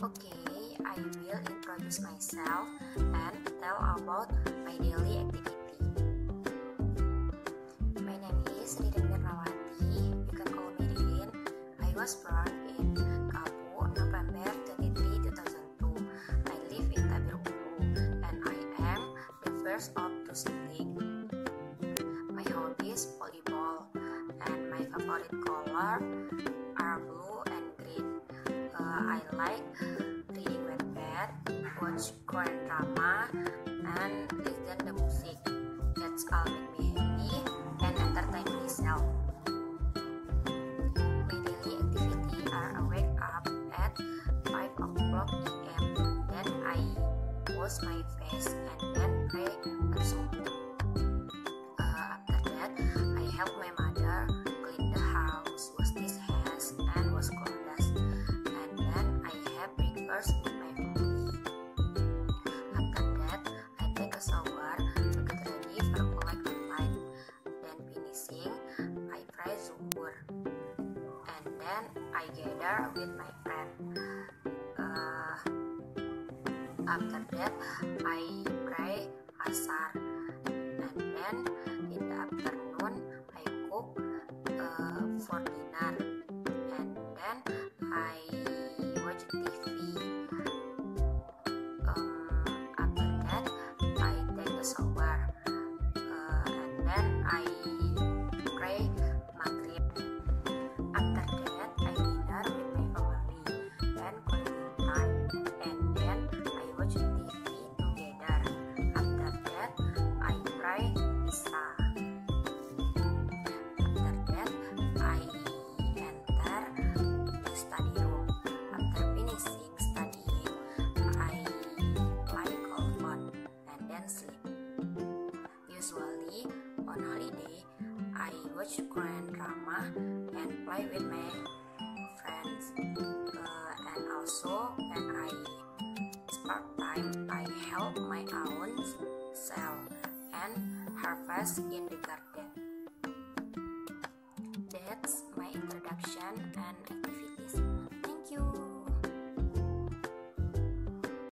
Okay, I will introduce myself and tell about my daily activity. My name is Ridin Mirnawati. You can call me Ridin. I was born in Kapu, November 23, 2002. I live in Tabir Ulu and I am the first of two siblings. My hobby is volleyball and my favorite color are blue. I like reading Wattpad, watch Korean drama, and listen the music. That's all make me happy and entertain myself. My daily activity are I wake up at 5 o'clock a.m. Then I wash my face and then I gather with my friend. Uh, after that, I pray asar. And then in the afternoon, I cook uh, for dinner. And then I watch TV. I watch Korean drama and play with my friends. Uh, and also, when I spare time, I help my own cell and harvest in the garden. That's my introduction and